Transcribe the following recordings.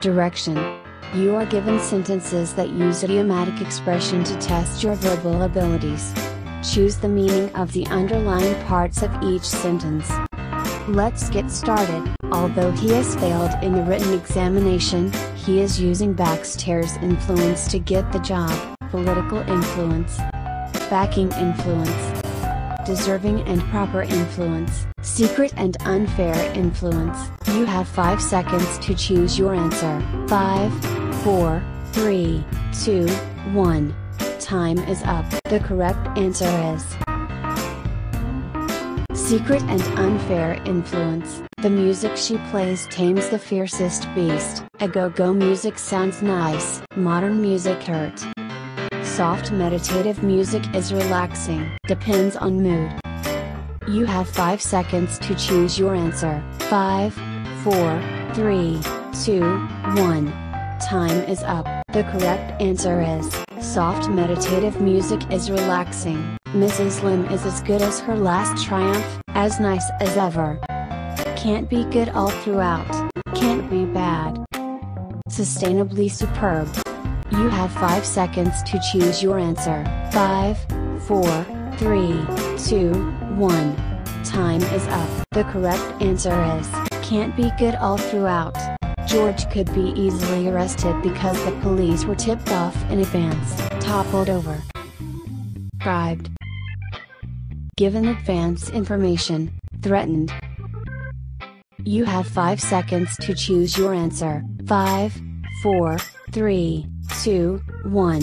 Direction. You are given sentences that use idiomatic expression to test your verbal abilities. Choose the meaning of the underlying parts of each sentence. Let's get started. Although he has failed in the written examination, he is using backstairs influence to get the job, political influence, backing influence, deserving and proper influence, secret and unfair influence. You have 5 seconds to choose your answer. 5, 4, 3, 2, 1. Time is up. The correct answer is Secret and unfair influence. The music she plays tames the fiercest beast. A go-go music sounds nice. Modern music hurt. Soft meditative music is relaxing. Depends on mood. You have 5 seconds to choose your answer. 5, 4, 3, 2, 1. Time is up. The correct answer is Soft meditative music is relaxing. Mrs. Lim is as good as her last triumph, as nice as ever. Can't be good all throughout, can't be bad. Sustainably superb. You have 5 seconds to choose your answer. 5, 4, 3, 2, 1. Time is up. The correct answer is, can't be good all throughout. George could be easily arrested because the police were tipped off in advance, toppled over, bribed, given advance information, threatened. You have 5 seconds to choose your answer. 5, 4, 3, 2, 1.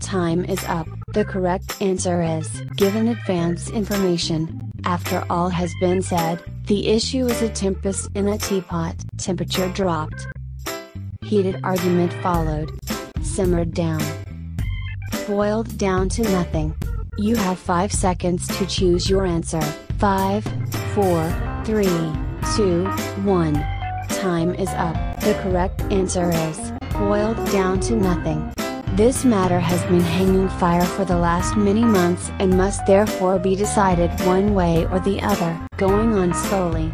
Time is up. The correct answer is given advance information. After all has been said, the issue is a tempest in a teapot. Temperature dropped. Heated argument followed. Simmered down. Boiled down to nothing. You have 5 seconds to choose your answer. 5, 4, 3, 2, 1. Time is up. The correct answer is boiled down to nothing. This matter has been hanging fire for the last many months and must therefore be decided one way or the other. Going on slowly.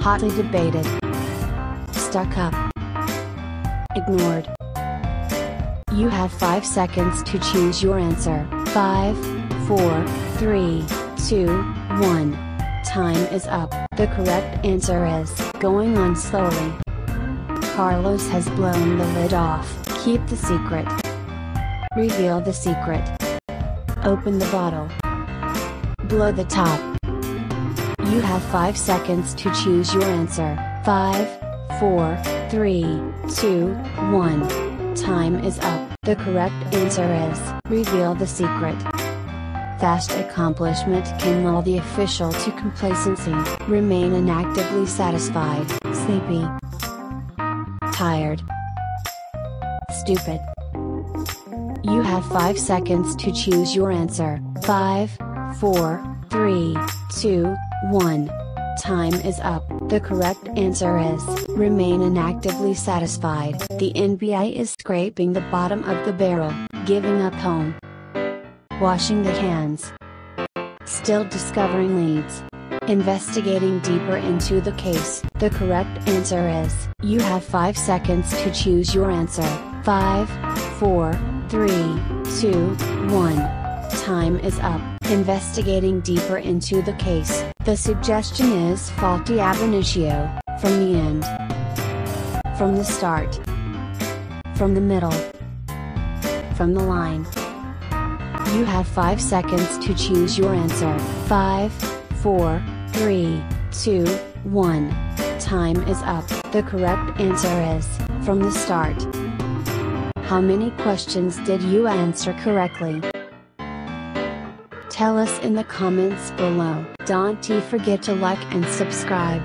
Hotly debated. Stuck up. Ignored. You have 5 seconds to choose your answer. 5, 4, 3, 2, 1. Time is up. The correct answer is going on slowly. Carlos has blown the lid off. Keep the secret. Reveal the secret. Open the bottle. Blow the top. You have 5 seconds to choose your answer. 5, 4, 3, 2, 1. Time is up. The correct answer is Reveal the secret. Fast accomplishment can lull the official to complacency, remain inactively satisfied, sleepy, tired, stupid. You have 5 seconds to choose your answer. 5, 4, 3, 2, 1. Time is up. The correct answer is remain inactively satisfied. The NBI is scraping the bottom of the barrel, giving up home. Washing the hands. Still discovering leads. Investigating deeper into the case. The correct answer is you have 5 seconds to choose your answer. 5, 4, 3, 2, 1. Time is up. Investigating deeper into the case. The suggestion is faulty ab initio, from the end. From the start. From the middle. From the line. You have 5 seconds to choose your answer. 5, 4, 3, 2, 1. Time is up. The correct answer is, from the start. How many questions did you answer correctly? Tell us in the comments below. Don't forget to like and subscribe.